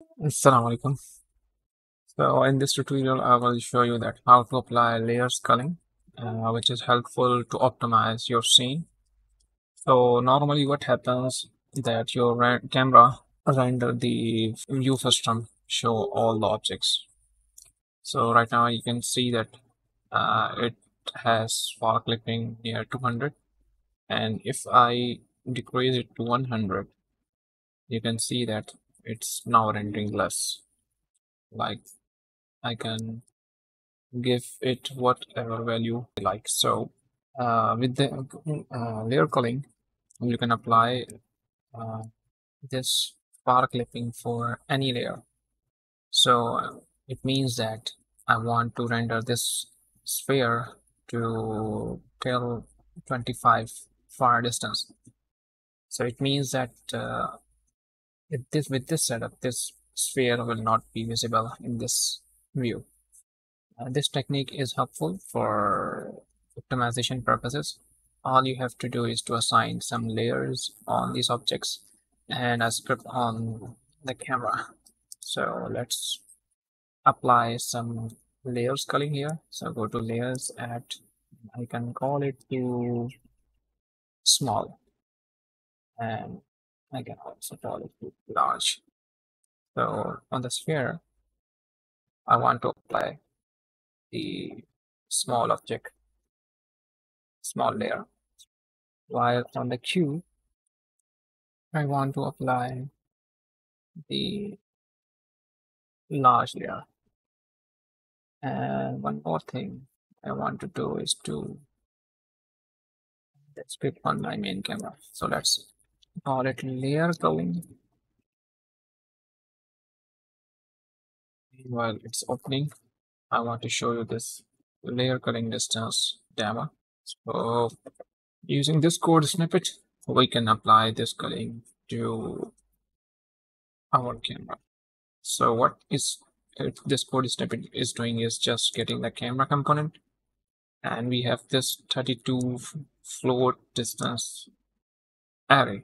Assalamu alaikum. So in this tutorial, I will show you that how to apply layers culling, uh, which is helpful to optimize your scene. So normally what happens that your camera render the view system show all the objects. So right now you can see that uh, it has far clipping near 200 and if I decrease it to 100 you can see that it's now rendering less. Like I can give it whatever value I like. So uh, with the uh, layer culling you can apply uh, this far clipping for any layer. So it means that I want to render this sphere to till 25 far distance. So it means that with this with this setup this sphere will not be visible in this view. Uh, this technique is helpful for optimization purposes. All you have to do is to assign some layers on these objects and a script on the camera. So let's apply some layers culling here. So go to layers at I can call it to small. And I can also call it large. So on the sphere I want to apply the small object small layer. While on the cube I want to apply the large layer. And one more thing I want to do is to let's click on my main camera. So let's call it layer culling while it's opening. I want to show you this layer culling distance demo. So using this code snippet we can apply this culling to our camera. So what is this code snippet is doing is just getting the camera component. And we have this 32 float distance array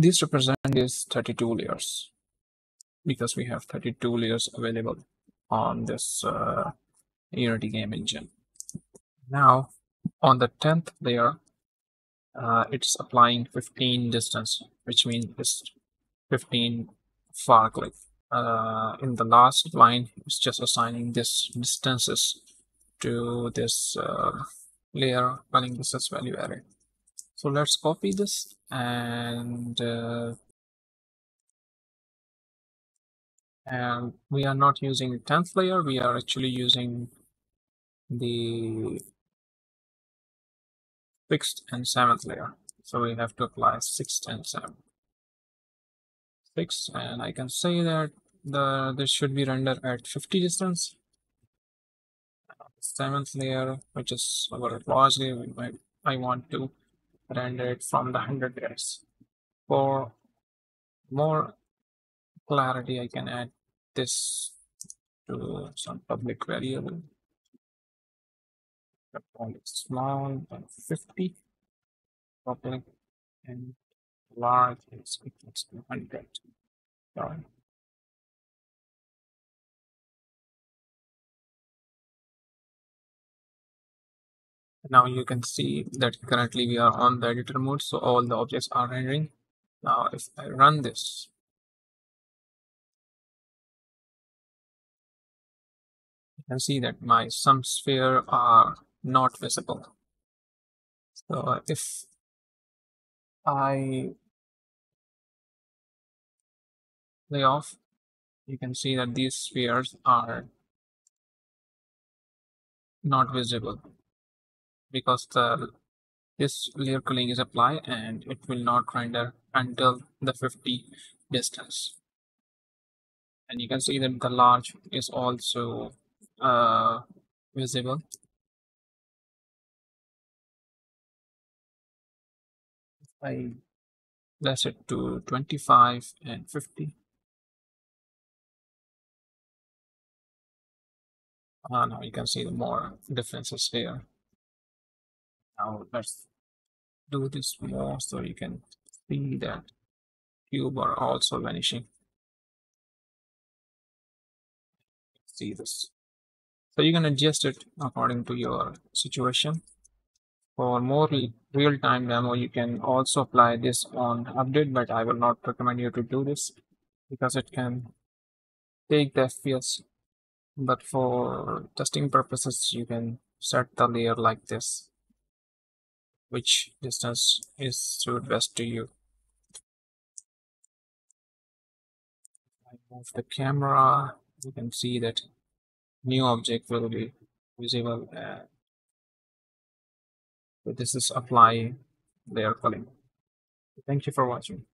this represent is 32 layers because we have 32 layers available on this uh, unity game engine. Now on the 10th layer uh, it's applying 15 distance which means it's 15 far clip uh, in the last line it's just assigning this distances to this uh, layer running this as value array so let's copy this and uh, and we are not using the 10th layer. We are actually using the sixth and seventh layer. So we have to apply sixth and seventh. Six and I can say that the this should be rendered at 50 distance. Seventh layer which is our large layer I want to render it from the 100 layers for more clarity I can add this to some public variable. Small and 50 public and large is equals to 100 sorry now you can see that currently we are on the editor mode so all the objects are rendering. Now if I run this you can see that my some sphere are not visible. So if I lay off you can see that these spheres are not visible because the this layer culling is applied and it will not render until the 50 distance. And you can see that the large is also uh, visible. I less it to 25 and 50 uh, now you can see the more differences here now let's do this more so you can see that cube are also vanishing see this. So you can adjust it according to your situation. For more real-time demo, you can also apply this on update, but I will not recommend you to do this because it can take the FPS. But for testing purposes, you can set the layer like this, which distance is suit best to you. I move the camera, you can see that new object will be visible. Uh, so this is apply layer culling. Thank you for watching.